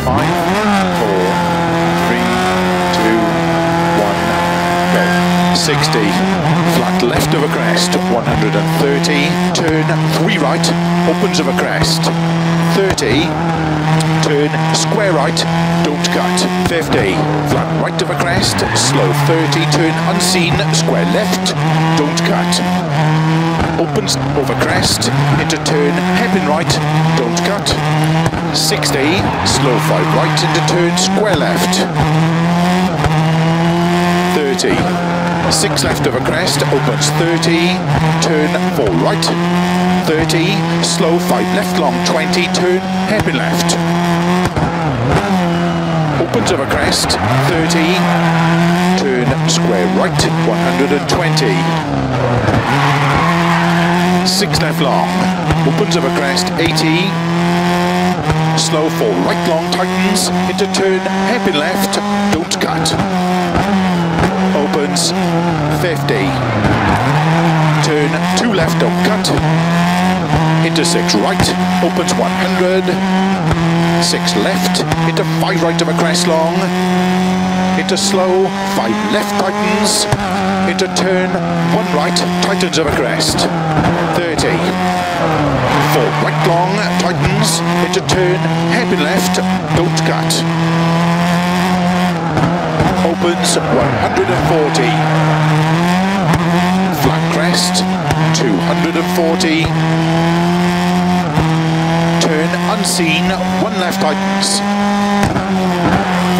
Five, four, three, two, one, go. 60, flat left of a crest, 130, turn three right, opens of a crest, 30, turn square right, don't cut, 50, flat right of a crest, slow 30, turn unseen, square left, don't cut, opens over crest, into turn, hairpin right, don't cut, 60, slow 5 right into turn, square left, 30, 6 left a crest, opens 30, turn 4 right, 30, slow 5 left long, 20, turn, hairpin left, opens a crest, 30, turn square right, 120, 6 left long, opens of a crest, 80, slow four right long, tightens, into turn, hairpin left, don't cut, opens 50, turn 2 left, don't cut, into 6 right, opens 100, 6 left, into 5 right of a crest long, into slow, 5 left tightens, into turn, 1 right, tightens of a crest, 30, 4 right long, tightens, into turn, hairpin left, don't cut, opens 140, flat crest, 240, turn unseen, one left tightens,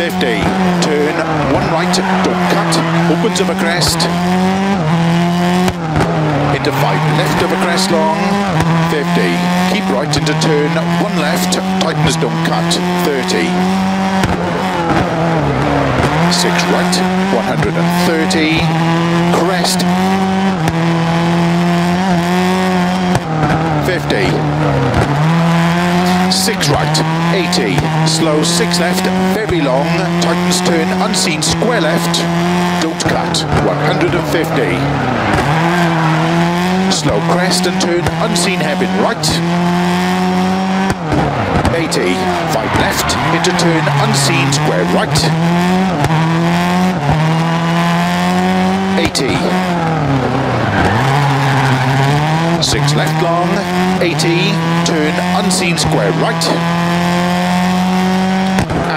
50, turn one right, don't cut, opens of a crest, into five left of a crest long, 50, keep right into turn, one left, tightens don't cut, 30, six right, 130, crest, 50, six right, 80, slow six left, very long, tightens turn, unseen, square left, don't cut, 150. Slow crest and turn, unseen hairpin right, 80, five left, into turn, unseen, square right, 80, six left long, 80, turn. Unseen square right,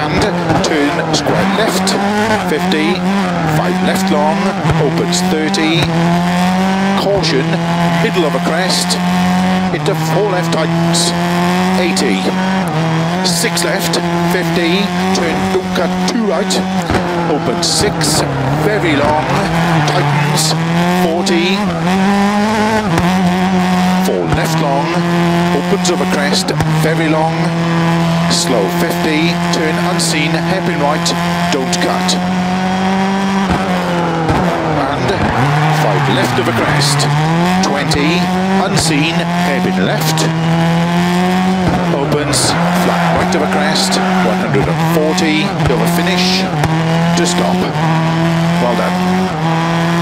and turn square left, 50, five left long, opens 30, caution, middle of a crest, into four left tightens, 80, six left, 50, turn don't cut two right, open six, very long, tightens, 40, four left long, opens of a crest, very long, slow 50, turn unseen, hairpin right, don't cut. And left of a crest, 20, unseen, hairpin left, opens, flat right of a crest, 140, till the finish, to stop. Well done.